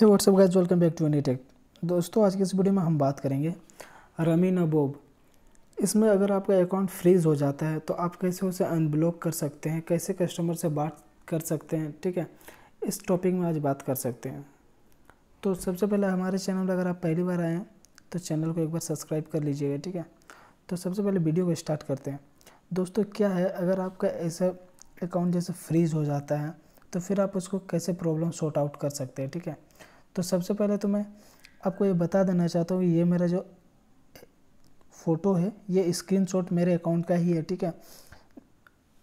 Hey what's up guys welcome back to any tech दोस्तों, आज की इस वीडियो में हम बात करेंगे रमी नबोब इसमें अगर आपका अकाउंट फ्रीज हो जाता है तो आप कैसे उसे अनब्लॉक कर सकते हैं? कैसे कस्टमर से बात कर सकते हैं? ठीक है? इस टॉपिक में आज बात कर सकते हैं। तो सबसे पहले हमारे चैनल पर अगर आप पहली बार आए तो चैनल को एक बार सब्सक्राइब कर लीजिएगा, ठीक है? तो सबसे पहले वीडियो को स्टार्ट करते हैं। दोस्तों, क्या है? अगर आपका ऐसा अकाउंट जैसे फ्रीज हो जाता है तो फिर आप उसको कैसे प्रॉब्लम सॉर्ट आउट कर सकते हैं? ठीक है? तो सबसे पहले तो मैं आपको ये बता देना चाहता हूँ, ये मेरा जो फ़ोटो है, ये स्क्रीनशॉट मेरे अकाउंट का ही है, ठीक है?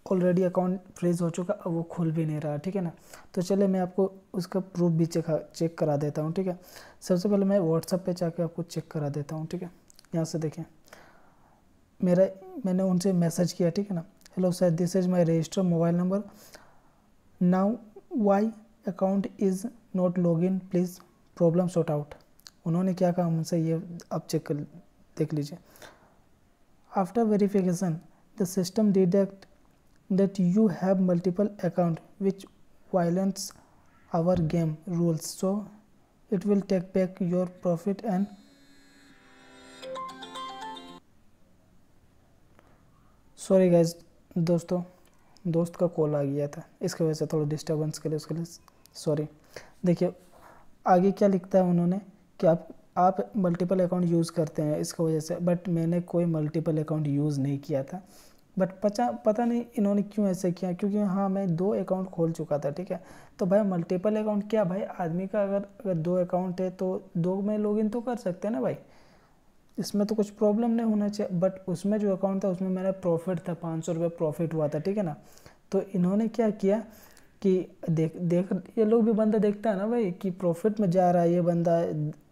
ऑलरेडी अकाउंट फ्रीज हो चुका, अब वो खुल भी नहीं रहा, ठीक है ना? तो चलिए मैं आपको उसका प्रूफ भी चेक चेक करा देता हूँ, ठीक है? सबसे पहले मैं व्हाट्सअप पे जाके आपको चेक करा देता हूँ, ठीक है? यहाँ से देखें। मेरा, मैंने उनसे मैसेज किया, ठीक है ना? Hello sir this is my register mobile number now why account is not log in please problem sort out उन्होंने क्या कहा? मुझसे ये आप चेक कर देख लीजिए। After verification the system detect that you have multiple account which violates our game rules so it will take back your profit and sorry guys दोस्तों, दोस्त का कॉल आ गया था। इसकी वजह से थोड़ा डिस्टर्बेंस के लिए उसके लिए सॉरी देखिए आगे क्या लिखता है उन्होंने कि आप आप मल्टीपल अकाउंट यूज़ करते हैं इसकी वजह से बट मैंने कोई मल्टीपल अकाउंट यूज़ नहीं किया था। बट पचा, पता नहीं इन्होंने क्यों ऐसे किया, क्योंकि हाँ मैं दो अकाउंट खोल चुका था, ठीक है? तो भाई मल्टीपल अकाउंट क्या भाई? आदमी का अगर अगर दो अकाउंट है तो दो में लॉगिन तो कर सकते हैं ना भाई? इसमें तो कुछ प्रॉब्लम नहीं होना चाहिए बट उसमें जो अकाउंट था, उसमें मेरा प्रॉफिट था, पाँच सौ रुपये प्रॉफिट हुआ था, ठीक है ना? तो इन्होंने क्या किया? कि देख देख, ये लोग भी बंदा देखता है ना भाई कि प्रॉफिट में जा रहा है ये बंदा,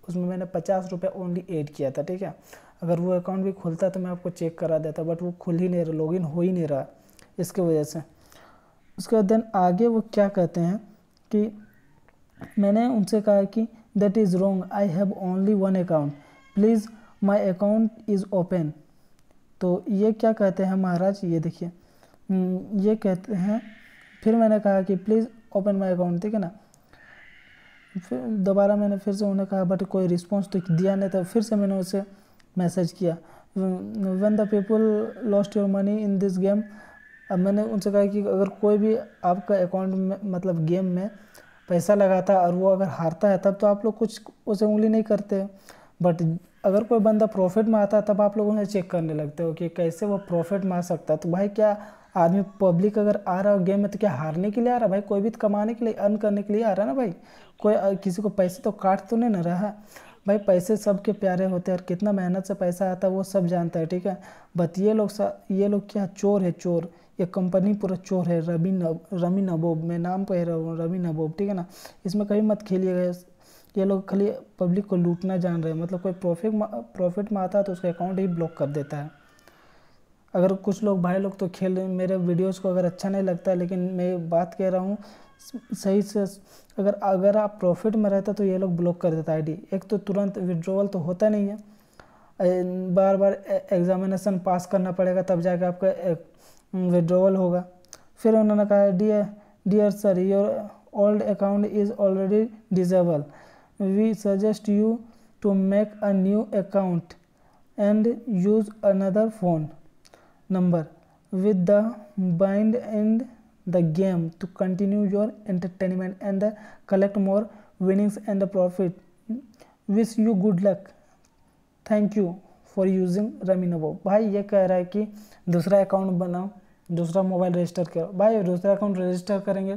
उसमें मैंने पचास रुपये ओनली ऐड किया था, ठीक है? अगर वो अकाउंट भी खुलता तो मैं आपको चेक करा देता बट वो खुल ही नहीं रहा लॉगिन हो ही नहीं रहा इसके वजह से। उसके बाद देन आगे वो क्या कहते हैं कि मैंने उनसे कहा कि that is wrong I have only one account please my account is open तो ये क्या कहते हैं महाराज, ये देखिए ये कहते हैं फिर मैंने कहा कि प्लीज़ ओपन माई अकाउंट ठीक है ना? फिर दोबारा मैंने फिर से उन्हें कहा बट कोई रिस्पॉन्स तो दिया नहीं था। फिर से मैंने उसे मैसेज किया। One the people lost your money in this game अब मैंने उनसे कहा कि अगर कोई भी आपका अकाउंट में मतलब गेम में पैसा लगाता और वो अगर हारता है, तब तो आप लोग कुछ उसे उंगली नहीं करते। बट अगर कोई बंदा प्रॉफिट में आता है, तब आप लोग उन्हें चेक करने लगते हो कि कैसे वो प्रॉफिट में आ सकता है। तो भाई, क्या आदमी पब्लिक अगर आ रहा हो गेम में तो क्या हारने के लिए आ रहा भाई? कोई भी तो कमाने के लिए अर्न करने के लिए आ रहा है ना भाई? कोई किसी को पैसे तो काट तो नहीं ना रहा भाई, पैसे सबके प्यारे होते हैं, और कितना मेहनत से पैसा आता है, वो सब जानता है, ठीक है? बट ये लोग ये लोग क्या चोर है, चोर। ये कंपनी पूरा चोर है रवि नब, रमी नबोब, मैं नाम कह रहा हूँ रवि नबोब, ठीक है ना? इसमें कभी मत खेलिएगा ये लोग खाली पब्लिक को लूटना जान रहे हैं। मतलब कोई प्रॉफिट प्रॉफिट में आता है तो उसका अकाउंट ही ब्लॉक कर देता है। अगर कुछ लोग, भाई लोग तो खेल, मेरे वीडियोस को अगर अच्छा नहीं लगता है, लेकिन मैं बात कह रहा हूँ, सही से, अगर अगर आप प्रॉफिट में रहता तो ये लोग ब्लॉक कर देता आईडी एक तो तुरंत विड्रॉवल तो होता नहीं है। बार बार एग्जामिनेशन पास करना पड़ेगा, तब जाके आपका विड्रॉवल होगा। फिर उन्होंने कहा dear dear sir your old account is already disable we suggest you to make a new account and use another phone number with the bind in the game to continue your entertainment and uh, collect more winnings and the profit wish you good luck thank you for using rummy नबो भाई ये कह रहा है कि दूसरा account बनाओ दूसरा mobile register करो भाई दूसरा अकाउंट रजिस्टर करेंगे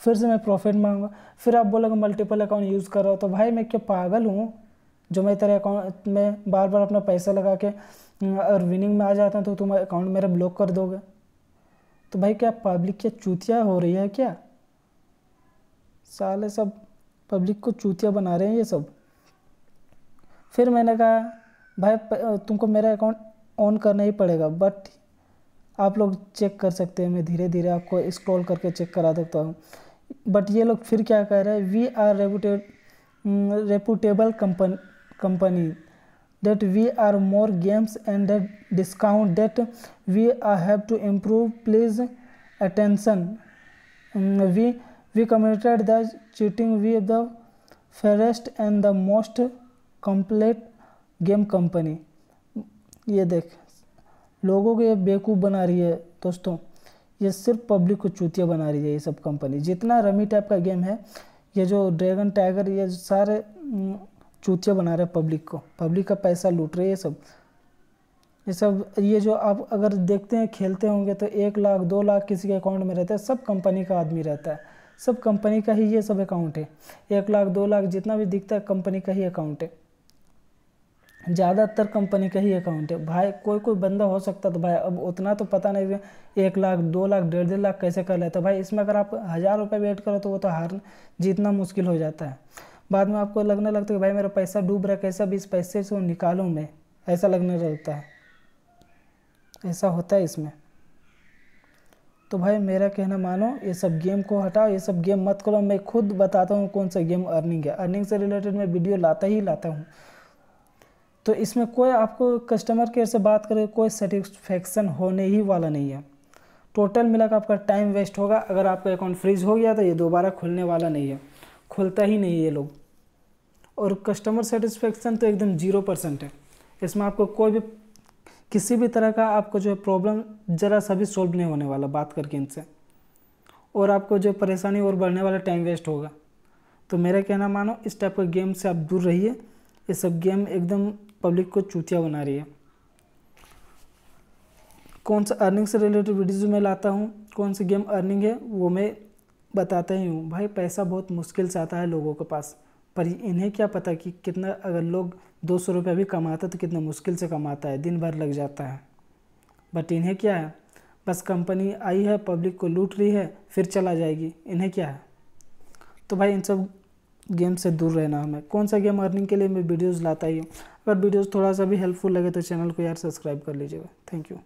फिर से मैं प्रॉफिट मांगूँगा फिर आप बोलोगे मल्टीपल अकाउंट यूज़ करो। तो भाई मैं क्या पागल हूँ? जो मैं तेरे अकाउंट में बार बार अपना पैसा लगा के अगर विनिंग में आ जाता हूँ तो तुम अकाउंट मेरा ब्लॉक कर दोगे। तो भाई क्या पब्लिक क्या चूतिया हो रही है क्या? साले सब पब्लिक को चूतिया बना रहे हैं ये सब। फिर मैंने कहा, भाई तुमको मेरा अकाउंट ऑन करना ही पड़ेगा बट आप लोग चेक कर सकते हैं, मैं धीरे धीरे आपको स्क्रॉल करके चेक करा देता हूँ। बट ये लोग फिर क्या कह रहे हैं? We are repute reputable company that we are more games and discount that we I have to improve please attention we we commuted the cheating we the fairest and the most complete game company ये देख, लोगों को ये बेवकूफ़ बना रही है दोस्तों। ये सिर्फ़ पब्लिक को चूतिया बना रही है ये सब कंपनी जितना रमी टाइप का गेम है, ये जो ड्रैगन टाइगर ये सारे चूतिया बना रहे पब्लिक को। पब्लिक का पैसा लूट रहे ये सब। ये सब, ये जो आप अगर देखते हैं, खेलते होंगे तो एक लाख, दो लाख किसी के अकाउंट में रहता है, सब कंपनी का आदमी रहता है। सब कंपनी का ही ये सब अकाउंट है। एक लाख, दो लाख, जितना भी दिखता है कंपनी का ही अकाउंट है। ज़्यादातर कंपनी का ही अकाउंट है। भाई, कोई कोई बंदा हो सकता तो भाई, अब उतना तो पता नहीं एक लाख, दो लाख, डेढ़ डेढ़ लाख कैसे कर लेता भाई, इसमें अगर आप हज़ार रुपये वेट करो तो वो तो हार, जीतना मुश्किल हो जाता है। बाद में आपको लगने लगता है कि भाई, मेरा पैसा डूब रहा है, कैसा भी इस पैसे से निकालूँ मैं? ऐसा लगने लगता है। ऐसा होता है इसमें। तो भाई, मेरा कहना मानो, ये सब गेम को हटाओ, ये सब गेम मत करो। मैं खुद बताता हूँ कौन सा गेम अर्निंग है। अर्निंग से रिलेटेड मैं वीडियो लाता ही लाता हूँ। तो इसमें कोई आपको कस्टमर केयर से बात करें, कोई सेटिस्फेक्शन होने ही वाला नहीं है। टोटल मिलाकर आपका टाइम वेस्ट होगा। अगर आपका अकाउंट फ्रीज हो गया तो ये दोबारा खुलने वाला नहीं है। खुलता ही नहीं ये लोग। और कस्टमर सेटिस्फेक्शन तो एकदम ज़ीरो परसेंट है। इसमें आपको कोई भी, किसी भी तरह का आपको जो है प्रॉब्लम ज़रा सा भी सॉल्व नहीं होने वाला, बात करके इनसे। और आपको जो परेशानी और बढ़ने वाला टाइम वेस्ट होगा। तो मेरा कहना मानो, इस टाइप का गेम से आप दूर रहिए। ये सब गेम एकदम पब्लिक को चूतिया बना रही है। कौन सा अर्निंग से रिलेटेड वीडियोज़ मैं लाता हूँ, कौन सी गेम अर्निंग है, वो मैं बताता ही हूँ। भाई, पैसा बहुत मुश्किल से आता है लोगों के पास, पर इन्हें क्या पता कि कितना, अगर लोग दो सौ रुपये भी कमाता तो कितना मुश्किल से कमाता है, दिन भर लग जाता है। बट इन्हें क्या है? बस कंपनी आई है पब्लिक को लूट रही है, फिर चला जाएगी। इन्हें क्या है? तो भाई, इन सब गेम से दूर रहना हमें। कौन सा गेम अर्निंग के लिए मैं वीडियोज़ लाता ही हूँ। अगर वीडियोज़ थोड़ा सा भी हेल्पफुल लगे तो चैनल को यार सब्सक्राइब कर लीजिएगा। Thank you.